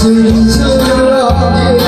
是真的